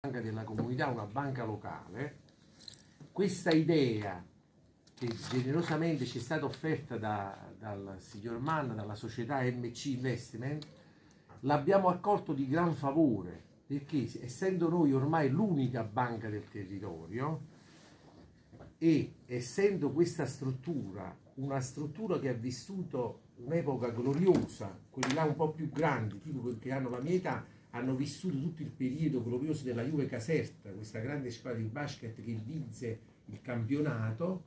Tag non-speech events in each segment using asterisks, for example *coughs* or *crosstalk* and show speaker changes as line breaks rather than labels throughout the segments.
banca della comunità, una banca locale, questa idea che generosamente ci è stata offerta da, dal signor Mann, dalla società MC Investment, l'abbiamo accolto di gran favore, perché essendo noi ormai l'unica banca del territorio e essendo questa struttura una struttura che ha vissuto un'epoca gloriosa, quelli là un po' più grandi, tipo quelli che hanno la mia età, hanno vissuto tutto il periodo glorioso della Juve Caserta, questa grande squadra di basket che vinse il campionato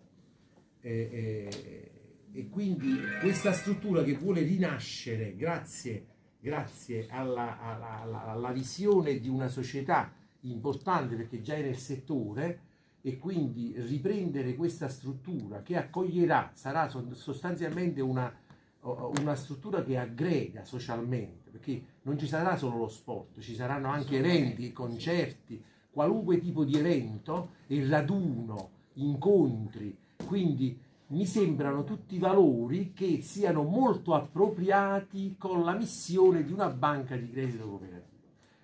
eh, eh, e quindi questa struttura che vuole rinascere grazie, grazie alla, alla, alla, visione di una società importante perché già è nel settore e quindi riprendere questa struttura che accoglierà, sarà sostanzialmente una, una struttura che aggrega socialmente, perché non ci sarà solo lo sport, ci saranno anche eventi, concerti, qualunque tipo di evento, il raduno, incontri, quindi mi sembrano tutti valori che siano molto appropriati con la missione di una banca di credito cooperativo.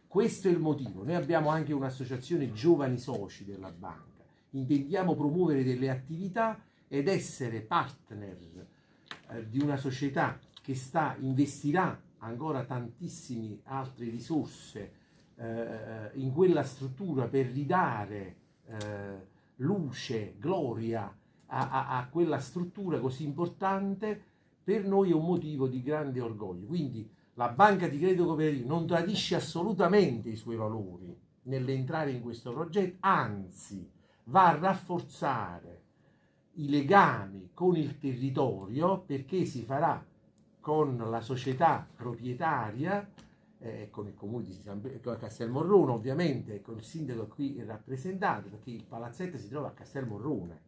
Questo è il motivo. Noi abbiamo anche un'associazione giovani soci della banca. Intendiamo promuovere delle attività ed essere partner eh, di una società che sta, investirà ancora tantissime altre risorse eh, in quella struttura per ridare eh, luce, gloria a, a, a, quella struttura così importante, per noi è un motivo di grande orgoglio. Quindi la banca di credito cooperativo non tradisce assolutamente i suoi valori nell'entrare in questo progetto, anzi va a rafforzare i legami con il territorio perché si farà con la società proprietaria, eh, con il comune di Castelmorrone ovviamente, con il sindaco qui rappresentato, perché il palazzetto si trova a Castelmorrone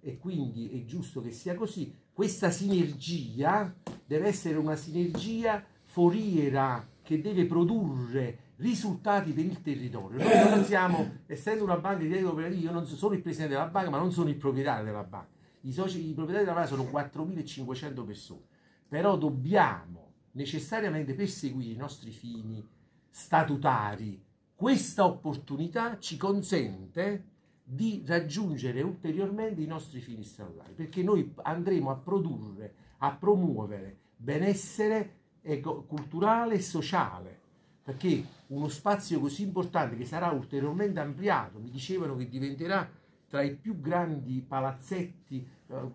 e quindi è giusto che sia così. Questa sinergia deve essere una sinergia foriera che deve produrre risultati per il territorio. Noi non siamo, essendo una banca di credito cooperativo, io non sono il presidente della banca, ma non sono il proprietario della banca. I, soci, i proprietari della banca sono 4.500 persone però dobbiamo necessariamente perseguire i nostri fini statutari. Questa opportunità ci consente di raggiungere ulteriormente i nostri fini statutari, perché noi andremo a produrre, a promuovere benessere culturale e sociale, perché uno spazio così importante che sarà ulteriormente ampliato, mi dicevano che diventerà tra i più grandi palazzetti eh,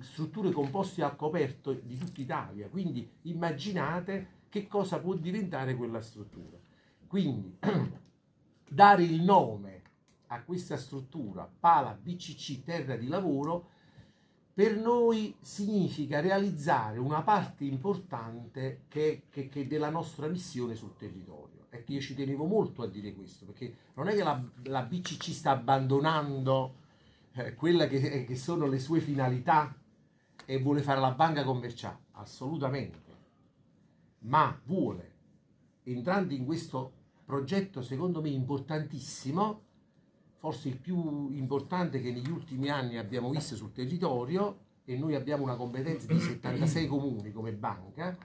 strutture composte al coperto di tutta Italia, quindi immaginate che cosa può diventare quella struttura. Quindi *clears throat* dare il nome a questa struttura Pala BCC Terra di Lavoro per noi significa realizzare una parte importante che, che, che della nostra missione sul territorio. E io ci tenevo molto a dire questo, perché non è che la, la BCC sta abbandonando eh, quelle che, che sono le sue finalità e vuole fare la banca commerciale, assolutamente, ma vuole, entrando in questo progetto secondo me importantissimo, forse il più importante che negli ultimi anni abbiamo visto sul territorio, e noi abbiamo una competenza di 76 comuni come banca,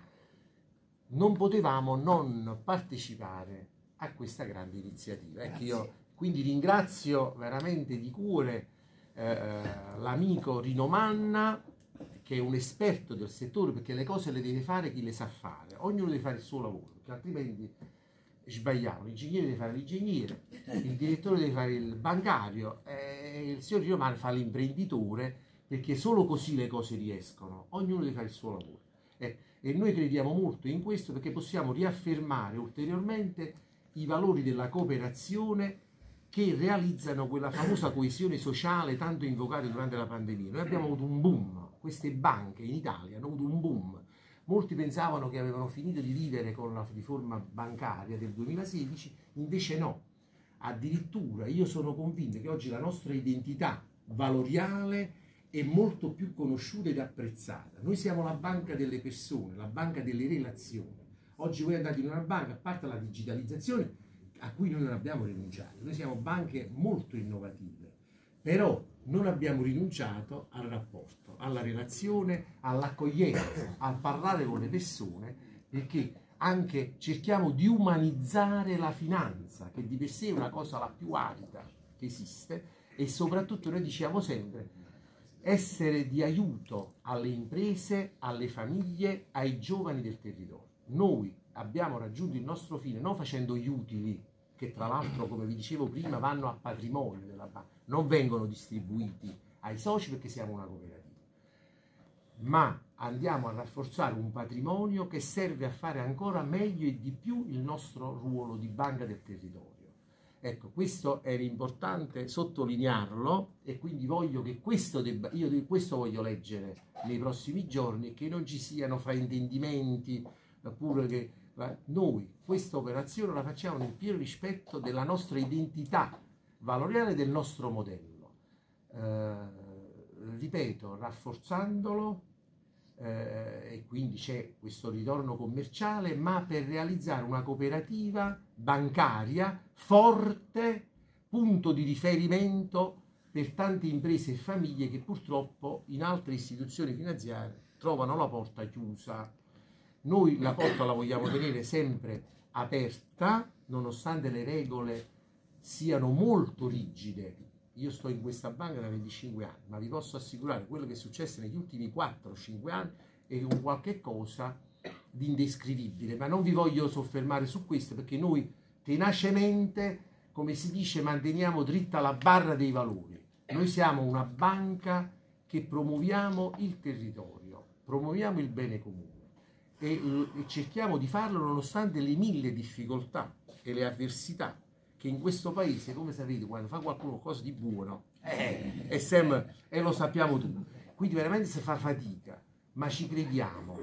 non potevamo non partecipare a questa grande iniziativa. Ecco, io quindi ringrazio veramente di cuore eh, l'amico Rino Manna, che è un esperto del settore, perché le cose le deve fare chi le sa fare, ognuno deve fare il suo lavoro, perché altrimenti sbagliamo. L'ingegnere deve fare l'ingegnere, il direttore deve fare il bancario, e il signor Rino Manna fa l'imprenditore, perché solo così le cose riescono, ognuno deve fare il suo lavoro. Eh, e noi crediamo molto in questo perché possiamo riaffermare ulteriormente i valori della cooperazione che realizzano quella famosa coesione sociale tanto invocata durante la pandemia. Noi abbiamo avuto un boom, queste banche in Italia hanno avuto un boom. Molti pensavano che avevano finito di vivere con la riforma bancaria del 2016, invece no. Addirittura io sono convinto che oggi la nostra identità valoriale è molto più conosciuta ed apprezzata. Noi siamo la banca delle persone, la banca delle relazioni. Oggi voi andate in una banca, a parte la digitalizzazione, a cui noi non abbiamo rinunciato. Noi siamo banche molto innovative, però non abbiamo rinunciato al rapporto, alla relazione, all'accoglienza, al parlare con le persone, perché anche cerchiamo di umanizzare la finanza, che di per sé è una cosa la più arida che esiste, e soprattutto noi diciamo sempre essere di aiuto alle imprese, alle famiglie, ai giovani del territorio. Noi abbiamo raggiunto il nostro fine non facendo gli utili, che tra l'altro, come vi dicevo prima, vanno a patrimonio della banca, non vengono distribuiti ai soci perché siamo una cooperativa, ma andiamo a rafforzare un patrimonio che serve a fare ancora meglio e di più il nostro ruolo di banca del territorio. Ecco, questo era importante sottolinearlo e quindi voglio che questo debba, io questo voglio leggere nei prossimi giorni, che non ci siano fraintendimenti, oppure che noi questa operazione la facciamo nel pieno rispetto della nostra identità valoriale del nostro modello. Eh, ripeto, rafforzandolo eh, e quindi c'è questo ritorno commerciale, ma per realizzare una cooperativa bancaria forte, punto di riferimento per tante imprese e famiglie che purtroppo in altre istituzioni finanziarie trovano la porta chiusa. Noi la porta la vogliamo tenere sempre aperta, nonostante le regole siano molto rigide io sto in questa banca da 25 anni, ma vi posso assicurare quello che è successo negli ultimi 4-5 anni è un qualche cosa di indescrivibile, ma non vi voglio soffermare su questo perché noi tenacemente, come si dice, manteniamo dritta la barra dei valori. Noi siamo una banca che promuoviamo il territorio, promuoviamo il bene comune e, e cerchiamo di farlo nonostante le mille difficoltà e le avversità che in questo paese, come sapete, quando fa qualcosa di buono, eh, e, sem, e lo sappiamo tutti, quindi veramente si fa fatica, ma ci crediamo.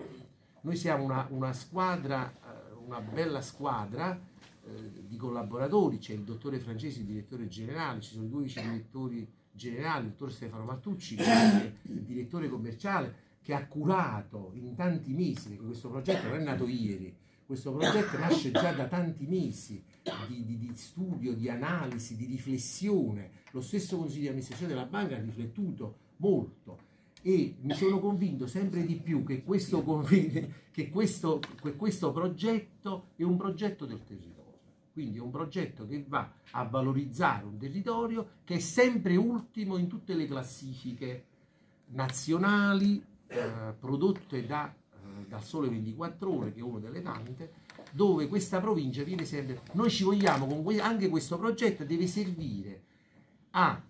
Noi siamo una, una squadra, eh, una bella squadra eh, di collaboratori, c'è il dottore Francesi, il direttore generale, ci sono i due vice direttori generali, il dottor Stefano è il direttore commerciale, che ha curato in tanti mesi, questo progetto non è nato ieri, questo progetto nasce già da tanti mesi di, di, di, studio, di analisi, di riflessione. Lo stesso Consiglio di amministrazione della banca ha riflettuto molto e mi sono convinto sempre di più che questo, che questo, che questo progetto è un progetto del territorio. Quindi è un progetto che va a valorizzare un territorio che è sempre ultimo in tutte le classifiche nazionali eh, prodotte da dal Sole 24 Ore, che è una delle tante, dove questa provincia viene sempre... Noi ci vogliamo, con anche questo progetto deve servire a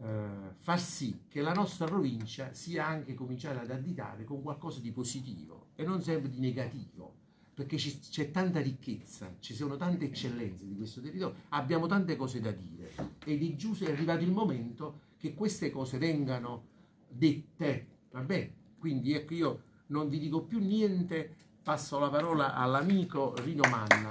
eh, far sì che la nostra provincia sia anche cominciata ad additare con qualcosa di positivo e non sempre di negativo perché c'è tanta ricchezza, ci sono tante eccellenze di questo territorio, abbiamo tante cose da dire ed è giusto, è arrivato il momento che queste cose vengano dette, va bene? Quindi ecco io non vi dico più niente, passo la parola all'amico Rino Manna.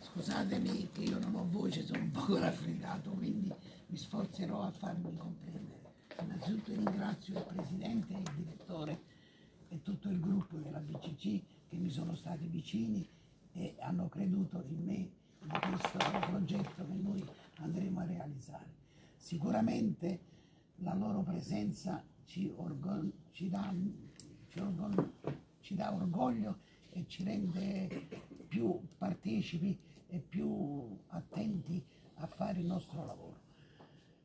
Scusatemi che io non ho voce, sono un po' raffreddato, quindi mi sforzerò a farmi comprendere. Innanzitutto ringrazio il Presidente il Direttore e tutto il gruppo della BCC che mi sono stati vicini e hanno creduto in me in questo progetto che noi andremo a realizzare. Sicuramente la loro presenza ci, orgog- ci, dà, ci, orgog- ci dà orgoglio e ci rende più partecipi e più attenti a fare il nostro lavoro.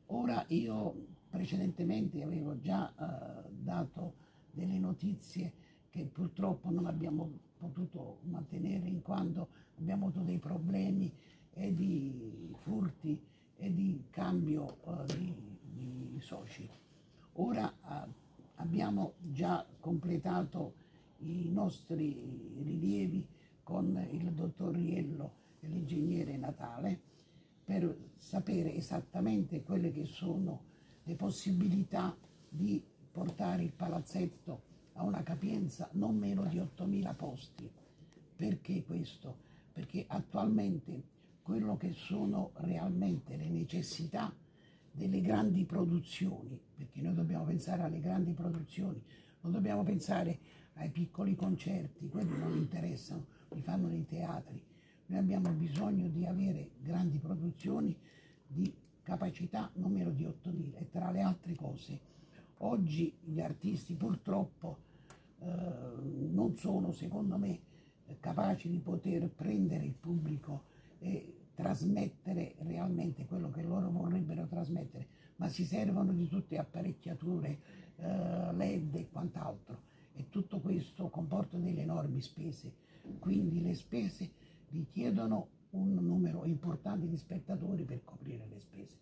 Ora io precedentemente avevo già eh, dato delle notizie che purtroppo non abbiamo potuto mantenere in quanto abbiamo avuto dei problemi e di furti e di cambio eh, di di soci. Ora eh, abbiamo già completato i nostri rilievi con il dottor Riello e l'ingegnere Natale per sapere esattamente quelle che sono le possibilità di portare il palazzetto a una capienza non meno di 8.000 posti. Perché questo? Perché attualmente quello che sono realmente le necessità delle grandi produzioni, perché noi dobbiamo pensare alle grandi produzioni, non dobbiamo pensare ai piccoli concerti, quelli non interessano, li fanno nei teatri. Noi abbiamo bisogno di avere grandi produzioni di capacità non meno di 8.000 e tra le altre cose Oggi gli artisti purtroppo eh, non sono, secondo me, capaci di poter prendere il pubblico e trasmettere realmente quello che loro vorrebbero trasmettere, ma si servono di tutte apparecchiature eh, LED e quant'altro e tutto questo comporta delle enormi spese, quindi le spese richiedono un numero importante di spettatori per coprire le spese.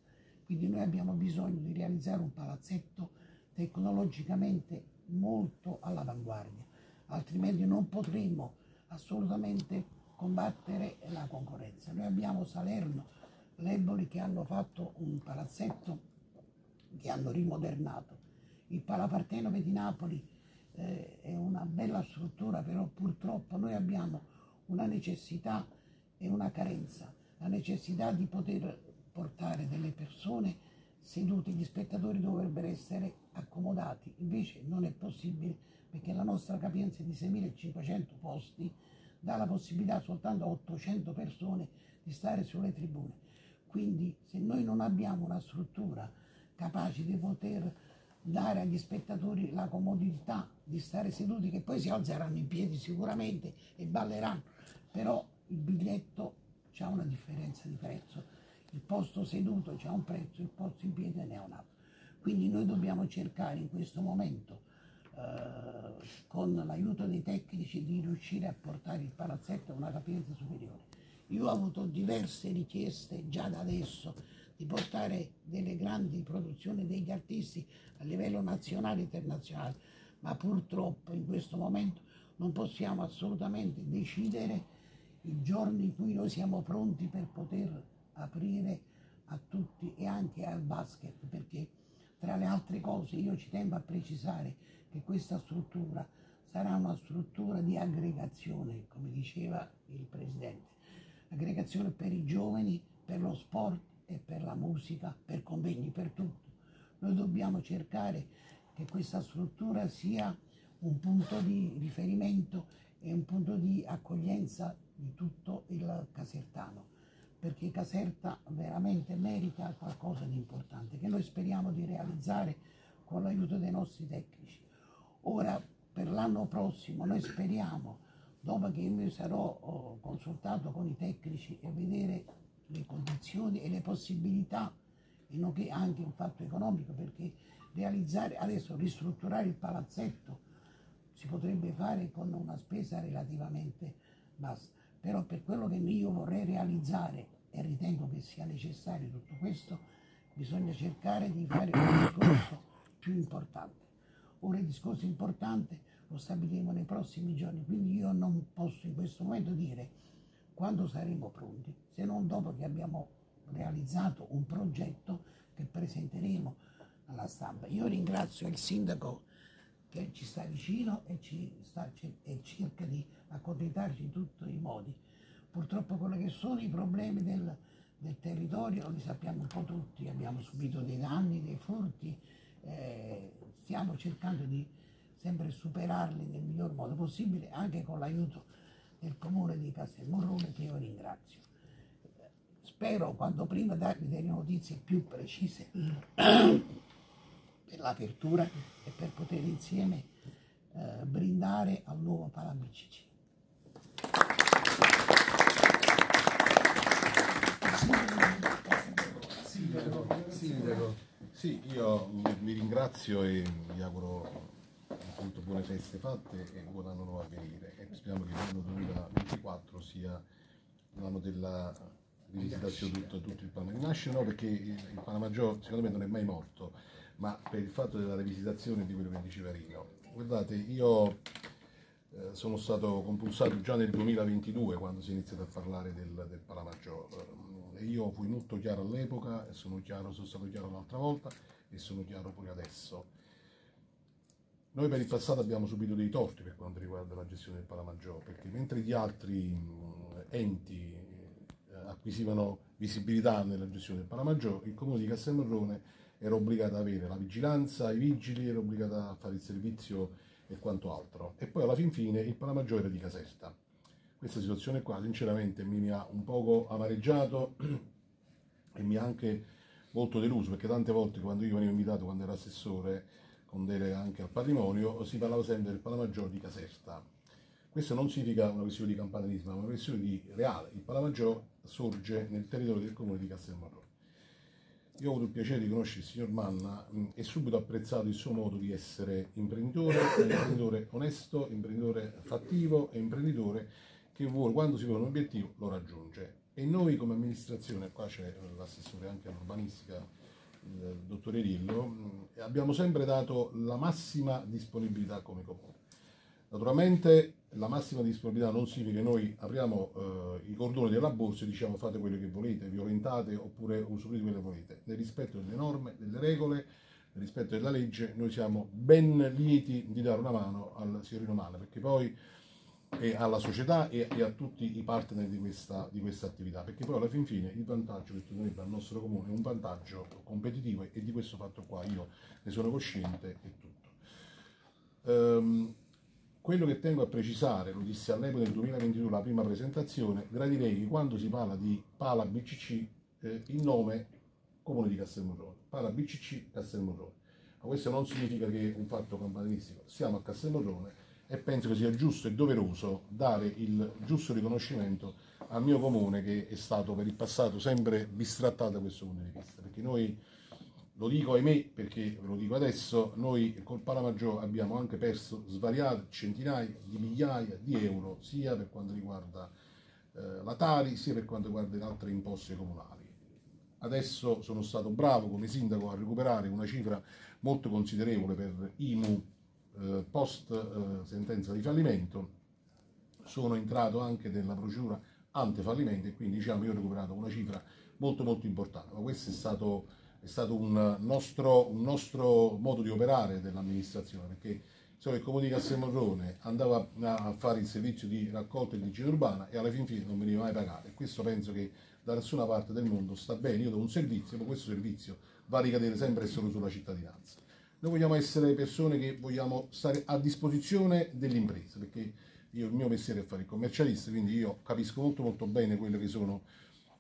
Quindi noi abbiamo bisogno di realizzare un palazzetto tecnologicamente molto all'avanguardia, altrimenti non potremo assolutamente combattere la concorrenza. Noi abbiamo Salerno, l'Eboli che hanno fatto un palazzetto che hanno rimodernato. Il Palapartenove di Napoli eh, è una bella struttura, però purtroppo noi abbiamo una necessità e una carenza, la necessità di poter portare delle persone sedute, gli spettatori dovrebbero essere accomodati, invece non è possibile perché la nostra capienza di 6.500 posti dà la possibilità soltanto a 800 persone di stare sulle tribune. Quindi se noi non abbiamo una struttura capace di poter dare agli spettatori la comodità di stare seduti, che poi si alzeranno in piedi sicuramente e balleranno, però il biglietto ha una differenza di prezzo il posto seduto c'è un prezzo, il posto in piedi ne ha un altro. Quindi noi dobbiamo cercare in questo momento, con l'aiuto dei tecnici, di riuscire a portare il palazzetto a una capienza superiore. Io ho avuto diverse richieste già da adesso di portare delle grandi produzioni degli artisti a livello nazionale e internazionale, ma purtroppo in questo momento non possiamo assolutamente decidere il giorno in cui noi siamo pronti per poter aprire a tutti e anche al basket perché tra le altre cose io ci tengo a precisare che questa struttura sarà una struttura di aggregazione come diceva il presidente aggregazione per i giovani per lo sport e per la musica per convegni per tutto noi dobbiamo cercare che questa struttura sia un punto di riferimento e un punto di accoglienza di tutto il casertano perché Caserta veramente merita qualcosa di importante che noi speriamo di realizzare con l'aiuto dei nostri tecnici. Ora, per l'anno prossimo, noi speriamo, dopo che io sarò oh, consultato con i tecnici e vedere le condizioni e le possibilità, e nonché anche un fatto economico, perché realizzare, adesso ristrutturare il palazzetto si potrebbe fare con una spesa relativamente bassa, però per quello che io vorrei realizzare e ritengo che sia necessario tutto questo, bisogna cercare di fare un discorso più importante. Il discorso importante lo stabiliremo nei prossimi giorni, quindi io non posso in questo momento dire quando saremo pronti, se non dopo che abbiamo realizzato un progetto che presenteremo alla stampa. Io ringrazio il sindaco che ci sta vicino e, ci sta, e cerca di accontentarci in tutti i modi purtroppo quelli che sono i problemi del, del, territorio li sappiamo un po' tutti, abbiamo subito dei danni, dei furti, eh, stiamo cercando di sempre superarli nel miglior modo possibile, anche con l'aiuto del comune di Castelmorrone che io ringrazio. Spero quanto prima darvi delle notizie più precise *clears throat* per l'apertura e per poter insieme eh, brindare al nuovo Palabicci.
Sindaco. Sì, io vi ringrazio e vi auguro appunto buone feste fatte e buon anno nuovo a venire e speriamo che l'anno 2024 sia l'anno della rivisitazione di tutto, tutto il Panama. Nasce no perché il Panamaggiò secondo me non è mai morto, ma per il fatto della rivisitazione di quello che diceva Rino. Guardate, io eh, sono stato compulsato già nel 2022 quando si è iniziato a parlare del, del e io fui molto chiaro all'epoca sono, sono stato chiaro l'altra volta e sono chiaro pure adesso. Noi per il passato abbiamo subito dei torti per quanto riguarda la gestione del Palamaggiò, perché mentre gli altri enti eh, acquisivano visibilità nella gestione del Palamaggiò, il comune di Castelmarrone era obbligato ad avere la vigilanza, i vigili, era obbligato a fare il servizio e quanto altro. E poi alla fin fine il Palamaggiò era di Caserta questa situazione qua sinceramente mi, mi ha un poco amareggiato *clears throat* e mi ha anche molto deluso perché tante volte quando io venivo invitato quando ero assessore con delega anche al patrimonio, si parlava sempre del Palamaggiore di Caserta. Questo non significa una questione di campanilismo, ma una questione di reale. Il Palamaggiore sorge nel territorio del comune di Castelmarrone. Io ho avuto il piacere di conoscere il signor Manna e subito apprezzato il suo modo di essere imprenditore, imprenditore onesto, imprenditore fattivo e imprenditore che vuole, quando si pone un obiettivo, lo raggiunge. E noi come amministrazione, qua c'è l'assessore anche all'urbanistica, il dottore Rillo, abbiamo sempre dato la massima disponibilità come comune. Naturalmente la massima disponibilità non significa che noi apriamo eh, i cordoni della borsa e diciamo fate quello che volete, violentate oppure usufruite quello che volete. Nel rispetto delle norme, delle regole, nel rispetto della legge, noi siamo ben lieti di dare una mano al signorino Manna, perché poi e alla società e, e, a tutti i partner di questa, di questa, attività, perché poi alla fin fine il vantaggio che otterrebbe al nostro comune è un vantaggio competitivo e di questo fatto qua io ne sono cosciente e tutto. Um, quello che tengo a precisare, lo dissi all'epoca del 2022 la prima presentazione, gradirei che quando si parla di Pala BCC eh, il nome Comune di Castelmurrone, Pala BCC Castelmurrone. Ma questo non significa che è un fatto campanilistico, siamo a Castelmurrone e penso che sia giusto e doveroso dare il giusto riconoscimento al mio comune che è stato per il passato sempre bistrattato da questo punto di vista, perché noi, lo dico ahimè perché ve lo dico adesso, noi col Palamaggiò abbiamo anche perso svariate centinaia di migliaia di euro sia per quanto riguarda eh, la Tari sia per quanto riguarda le altre imposte comunali. Adesso sono stato bravo come sindaco a recuperare una cifra molto considerevole per IMU eh, post eh, sentenza di fallimento sono entrato anche nella procedura antefallimento e quindi diciamo io ho recuperato una cifra molto molto importante, ma questo è stato, è stato un, nostro, un, nostro, modo di operare dell'amministrazione perché so che il comune di Castelmorrone andava a fare il servizio di raccolta e di igiene urbana e alla fin fine non veniva mai pagato e questo penso che da nessuna parte del mondo sta bene, io do un servizio ma questo servizio va a ricadere sempre e solo sulla cittadinanza. Noi vogliamo essere persone che vogliamo stare a disposizione dell'impresa, perché io, il mio mestiere è fare il commercialista, quindi io capisco molto molto bene quelle che sono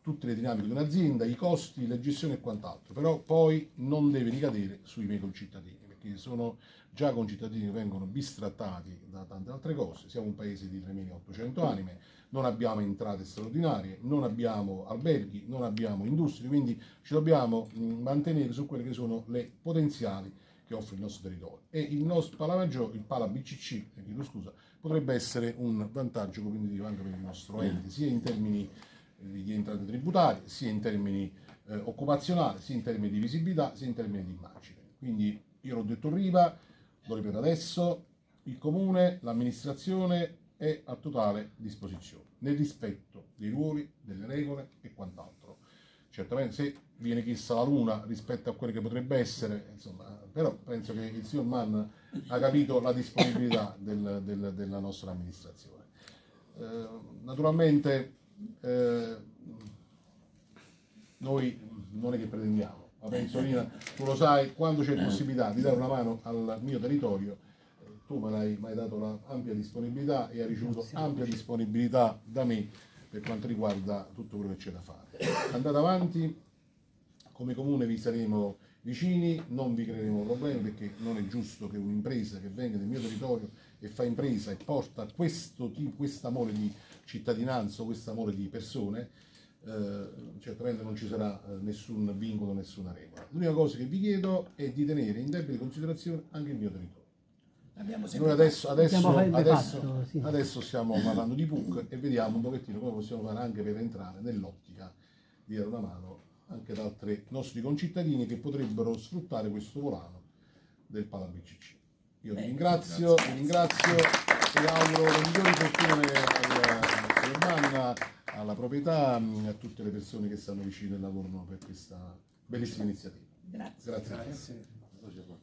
tutte le dinamiche di un'azienda, i costi, la gestione e quant'altro, però poi non deve ricadere sui miei concittadini, perché sono già concittadini che vengono bistrattati da tante altre cose, siamo un paese di 3.800 anime, non abbiamo entrate straordinarie, non abbiamo alberghi, non abbiamo industrie, quindi ci dobbiamo mantenere su quelle che sono le potenziali che offre il nostro territorio. E il nostro Palamaggio, il Pala BCC, chiedo scusa, potrebbe essere un vantaggio competitivo anche per il nostro ente, sia in termini eh, di entrate tributarie, sia in termini eh, occupazionali, sia in termini di visibilità, sia in termini di immagine. Quindi io l'ho detto prima, lo ripeto adesso, il comune, l'amministrazione è a totale disposizione, nel rispetto dei ruoli, delle regole e quant'altro. Certamente se viene chissà la luna rispetto a quello che potrebbe essere, insomma, però penso che il signor Mann ha capito la disponibilità del, del, della nostra amministrazione. Eh, naturalmente eh, noi non è che pretendiamo, ma penso Nina, tu lo sai, quando c'è possibilità di dare una mano al mio territorio, tu me l'hai mai dato l'ampia disponibilità e hai ricevuto ampia disponibilità da me per quanto riguarda tutto quello che c'è da fare. Andate avanti, come comune vi saremo vicini, non vi creeremo problemi perché non è giusto che un'impresa che venga nel mio territorio e fa impresa e porta questo questo amore di cittadinanza, questo amore di persone, eh, certamente non ci sarà eh, nessun vincolo, nessuna regola. L'unica cosa che vi chiedo è di tenere in debita considerazione anche il mio territorio. Noi adesso, adesso, adesso, fatto, sì. adesso, stiamo parlando di PUC e vediamo un pochettino come possiamo fare anche per entrare nell'ottica di dare una mano anche ad altri nostri concittadini che potrebbero sfruttare questo volano del PalaBCC. Io vi ringrazio, vi ringrazio e auguro le migliori fortune al signor Manna, alla proprietà, a tutte le persone che stanno vicino e lavorano per questa bellissima iniziativa.
Grazie.
Grazie. Grazie.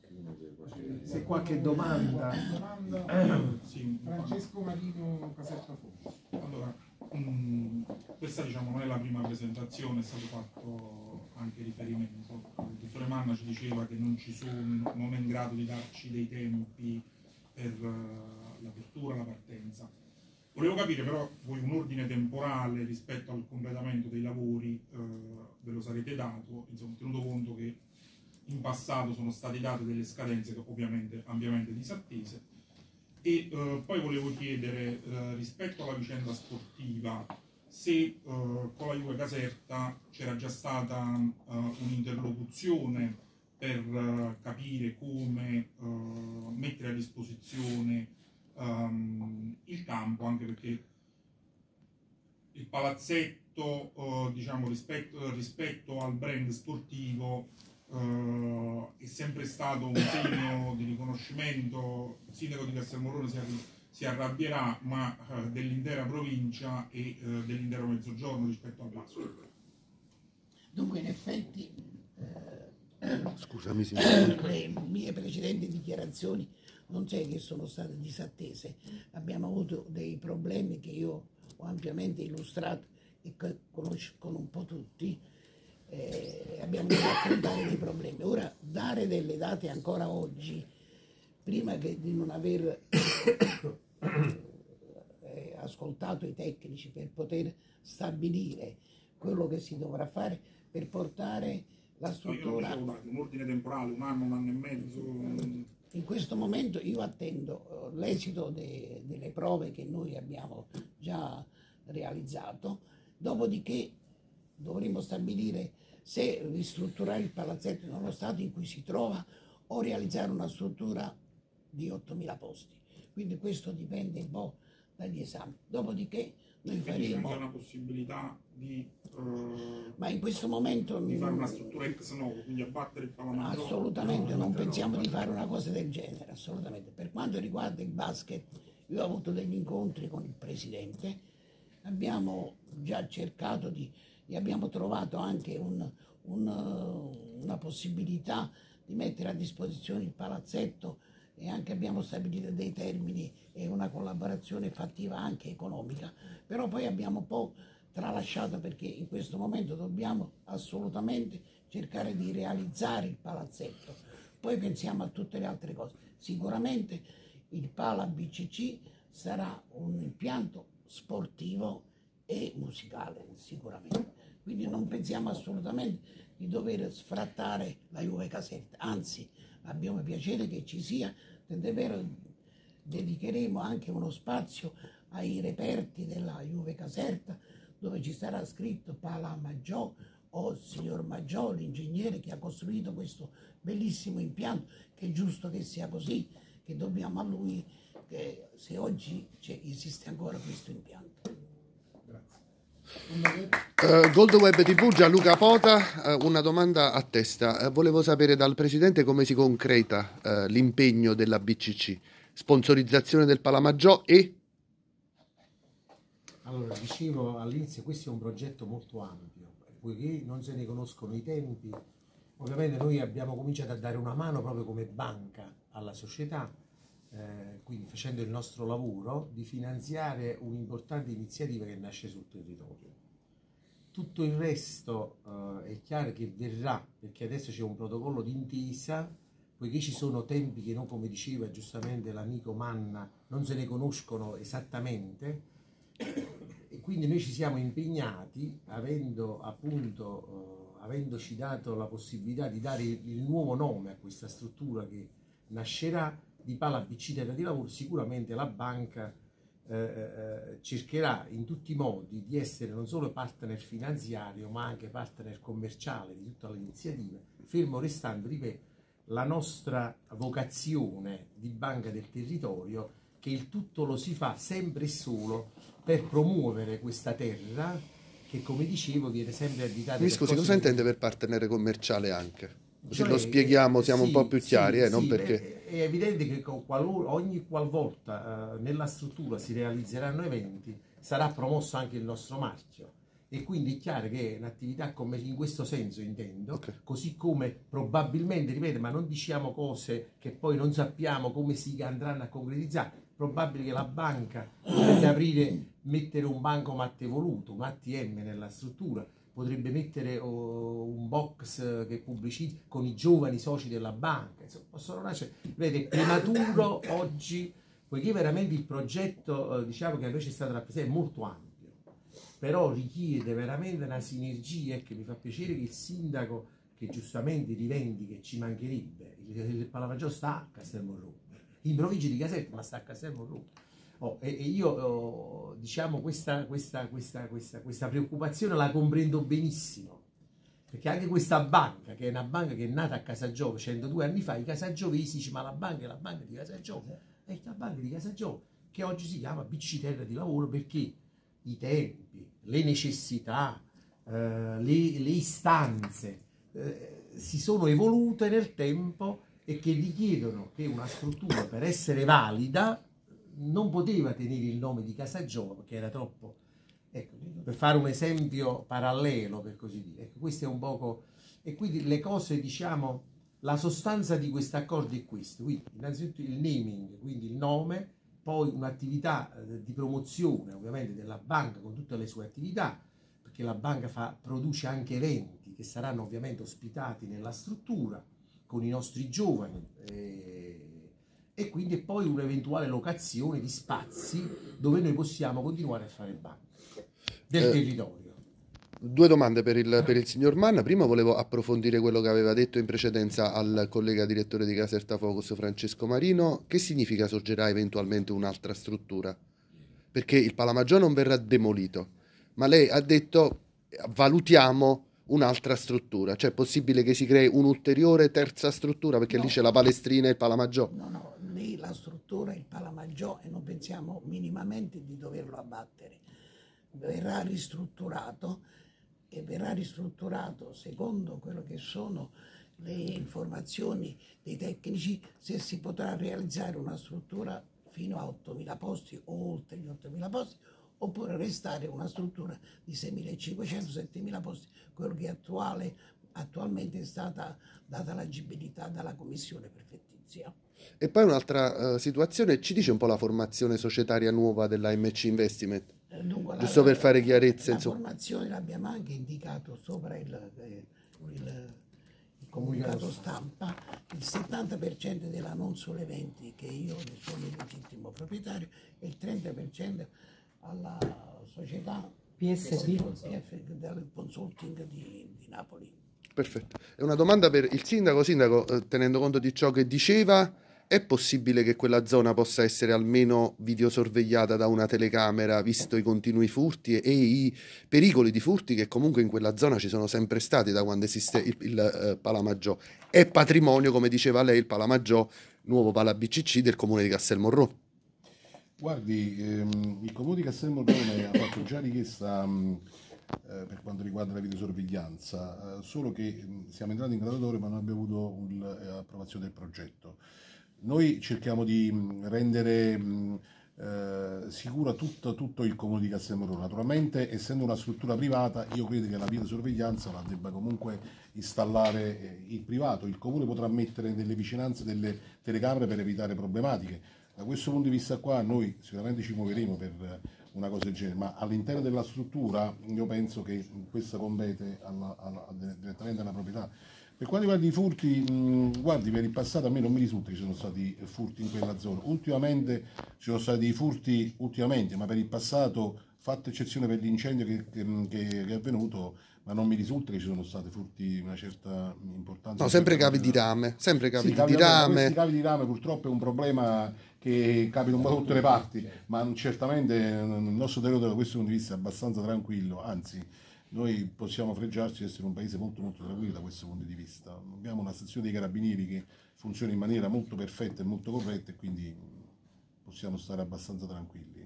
Se qualche domanda.
domanda. Sì, Francesco Marino Caserta Fondo. Allora, mh, mm, questa diciamo non è la prima presentazione, è stato fatto anche riferimento. Il dottore Manna ci diceva che non ci sono, non è in grado di darci dei tempi per uh, l'apertura, la partenza. Volevo capire però voi un ordine temporale rispetto al completamento dei lavori uh, ve lo sarete dato, insomma, tenuto conto che in passato sono state date delle scadenze ovviamente ampiamente disattese. E eh, poi volevo chiedere eh, rispetto alla vicenda sportiva se eh, con la Juve Caserta c'era già stata eh, un'interlocuzione per eh, capire come mettere a disposizione um, il campo, anche perché il palazzetto, diciamo, rispetto, rispetto, al brand sportivo è sempre stato un segno di riconoscimento. Il sindaco di Castelmorrone si, arri- si arrabbierà, ma uh, dell'intera provincia e dell'intero mezzogiorno rispetto al Vasco.
Dunque, in effetti,
Scusami,
le mie precedenti dichiarazioni non c'è che sono state disattese, abbiamo avuto dei problemi che io ho ampiamente illustrato e che conoscono un po' tutti, eh, abbiamo dovuto affrontare dei problemi. Ora, dare delle date ancora oggi, prima che di non aver *coughs* eh, ascoltato i tecnici per poter stabilire quello che si dovrà fare per portare la struttura...
un ordine temporale, un anno, un anno e mezzo
in questo momento io attendo eh, l'esito de, delle prove che noi abbiamo già realizzato, dopodiché dovremo stabilire se ristrutturare il palazzetto nello stato in cui si trova o realizzare una struttura di 8.000 posti. Quindi questo dipende un po' dagli esami. Dopodiché noi faremo...
C'è una possibilità di...
Uh, ma in questo momento...
Di fare una struttura ex novo, quindi abbattere il palamaggiore?
Assolutamente, non pensiamo di fare una cosa del genere, assolutamente. Per quanto riguarda il basket, io ho avuto degli incontri con il presidente, abbiamo già cercato di... e abbiamo trovato anche un, un, una possibilità di mettere a disposizione il palazzetto e anche abbiamo stabilito dei termini e una collaborazione fattiva anche economica, però poi abbiamo un po' tralasciato perché in questo momento dobbiamo assolutamente cercare di realizzare il palazzetto, poi pensiamo a tutte le altre cose. Sicuramente il Pala BCC sarà un impianto sportivo e musicale, sicuramente. Quindi non pensiamo assolutamente di dover sfrattare la Juve Caserta, anzi abbiamo piacere che ci sia, tant'è vero dedicheremo anche uno spazio ai reperti della Juve Caserta dove ci sarà scritto Pala Maggiò o signor Maggiò, l'ingegnere che ha costruito questo bellissimo impianto, che è giusto che sia così, che dobbiamo a lui, che se oggi esiste ancora questo impianto.
Uh, Gold Web TV Gianluca Pota, uh, una domanda a testa. Uh, volevo sapere dal Presidente come si concreta l'impegno della BCC, sponsorizzazione del Palamaggiò e...
Allora, dicevo all'inizio, questo è un progetto molto ampio, poiché non se ne conoscono i tempi. Ovviamente noi abbiamo cominciato a dare una mano proprio come banca alla società, eh, quindi facendo il nostro lavoro, di finanziare un'importante iniziativa che nasce sul territorio. Tutto il resto eh, è chiaro che verrà, perché adesso c'è un protocollo d'intesa, poiché ci sono tempi che non, come diceva giustamente l'amico Manna, non se ne conoscono esattamente, e quindi noi ci siamo impegnati, avendo appunto, eh, avendoci dato la possibilità di dare il nuovo nome a questa struttura che nascerà, di pala BC di lavoro, sicuramente la banca eh, eh, cercherà in tutti i modi di essere non solo partner finanziario ma anche partner commerciale di tutta l'iniziativa, fermo restando, ripeto, la nostra vocazione di banca del territorio che il tutto lo si fa sempre e solo per promuovere questa terra che come dicevo viene sempre additata...
Mi scusi, cosa intende per partner commerciale anche? Cioè, lo spieghiamo, siamo sì, un po' più chiari,
sì,
eh, non
sì,
perché...
È evidente che ogni qualvolta eh, nella struttura si realizzeranno eventi, sarà promosso anche il nostro marchio. E quindi è chiaro che è un'attività come in questo senso intendo, okay. così come probabilmente, ripeto, ma non diciamo cose che poi non sappiamo come si andranno a concretizzare, probabile che la banca potrebbe aprire, mettere un bancomat evoluto, un ATM nella struttura, potrebbe mettere oh, un box che pubblicizza con i giovani soci della banca, insomma, possono nascere, vedete, prematuro *coughs* oggi, poiché veramente il progetto, eh, diciamo che a noi ci è stato rappresentato, è molto ampio, però richiede veramente una sinergia, e che mi fa piacere che il sindaco che giustamente rivendica e ci mancherebbe, il, il Palamaggiore sta a Castelmorro, in provincia di Caserta, ma sta a Castelmorro. Oh, e, e, io oh, diciamo questa, questa, questa, questa, preoccupazione la comprendo benissimo perché anche questa banca che è una banca che è nata a Casagiove 102 anni fa i casagiovesi dice ma la banca è la banca di Casagiove è la banca di Casagiove che oggi si chiama BC Terra di Lavoro perché i tempi, le necessità, eh, le, le, istanze eh, si sono evolute nel tempo e che richiedono che una struttura per essere valida non poteva tenere il nome di Casagiova perché era troppo ecco, per fare un esempio parallelo per così dire. Ecco, questo è un poco e quindi le cose diciamo la sostanza di questo accordo è questo. Quindi innanzitutto il naming quindi il nome poi un'attività eh, di promozione ovviamente della banca con tutte le sue attività perché la banca fa, produce anche eventi che saranno ovviamente ospitati nella struttura con i nostri giovani eh, e quindi poi un'eventuale locazione di spazi dove noi possiamo continuare a fare banca del eh, territorio.
Due domande per il, per il, signor Manna. Prima volevo approfondire quello che aveva detto in precedenza al collega direttore di Caserta Focus Francesco Marino. Che significa sorgerà eventualmente un'altra struttura? Perché il Palamaggiò non verrà demolito, ma lei ha detto valutiamo un'altra struttura. Cioè è possibile che si crei un'ulteriore terza struttura perché no. lì c'è la Palestrina e il Palamaggiò?
No, no, lì la struttura è il Palamaggiò e non pensiamo minimamente di doverlo abbattere. Verrà ristrutturato e verrà ristrutturato secondo quello che sono le informazioni dei tecnici se si potrà realizzare una struttura fino a 8.000 posti o oltre gli 8.000 posti oppure restare una struttura di 6.500-7.000 posti, quello che attuale, attualmente è stata data l'agibilità dalla Commissione Prefettizia.
E poi un'altra uh, situazione, ci dice un po' la formazione societaria nuova della MC Investment? Eh, dunque, Giusto la, per fare chiarezza.
La insomma. formazione l'abbiamo anche indicato sopra il, il, il comunicato stampa, il 70% della non solo eventi che io ne sono il legittimo proprietario e il 30% alla società PSP del consulting di, di Napoli.
Perfetto. È una domanda per il sindaco. Sindaco, eh, tenendo conto di ciò che diceva, è possibile che quella zona possa essere almeno videosorvegliata da una telecamera, visto i continui furti e, i pericoli di furti che comunque in quella zona ci sono sempre stati da quando esiste il, il uh, Palamaggiò? È patrimonio, come diceva lei, il Palamaggiò, nuovo Pala BCC del comune di Castelmorro.
Guardi, ehm, il comune di Castelmorrone ha fatto già richiesta mh, eh, per quanto riguarda la videosorveglianza, eh, solo che mh, siamo entrati in graduatorio ma non abbiamo avuto l'approvazione del progetto. Noi cerchiamo di mh, rendere eh, sicura tutto, tutto, il comune di Castelmorrone. Naturalmente, essendo una struttura privata, io credo che la videosorveglianza la debba comunque installare eh, il privato. Il comune potrà mettere nelle vicinanze delle telecamere per evitare problematiche da questo punto di vista qua noi sicuramente ci muoveremo per una cosa del genere, ma all'interno della struttura io penso che questa compete alla, alla, direttamente alla proprietà. Per quanto riguarda i furti, mh, guardi, per il passato a me non mi risulta che ci sono stati furti in quella zona. Ultimamente ci sono stati dei furti, ultimamente, ma per il passato, fatta eccezione per l'incendio che, che, che, è avvenuto, ma non mi risulta che ci sono stati furti di una certa importanza.
No, sempre cavi di rame, sempre cavi
sì,
di rame.
Questi cavi di rame purtroppo è un problema che capita un po' da tutte le parti, ma certamente il nostro territorio da questo punto di vista è abbastanza tranquillo, anzi noi possiamo fregiarci di essere un paese molto molto tranquillo da questo punto di vista. Abbiamo una stazione dei carabinieri che funziona in maniera molto perfetta e molto corretta e quindi possiamo stare abbastanza tranquilli.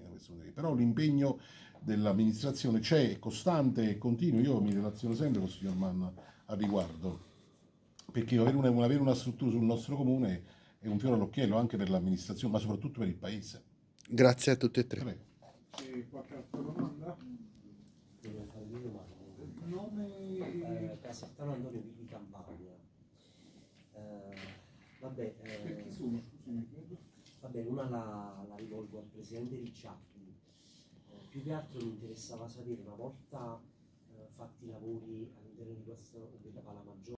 Però l'impegno dell'amministrazione c'è, è costante e continuo, io mi relaziono sempre con il signor Mann a riguardo, perché avere una, avere una struttura sul nostro comune è un fiore all'occhiello anche per l'amministrazione, ma soprattutto per il Paese.
Grazie a tutti e tre.
Prego. C'è qualche altra domanda?
Nome eh, Casertano Antonio di Campania. Eh, vabbè, eh? Vabbè, una la, la, rivolgo al presidente Ricciardi. Più che altro mi interessava sapere una volta eh, fatti i lavori all'interno di questo della Pala Maggiore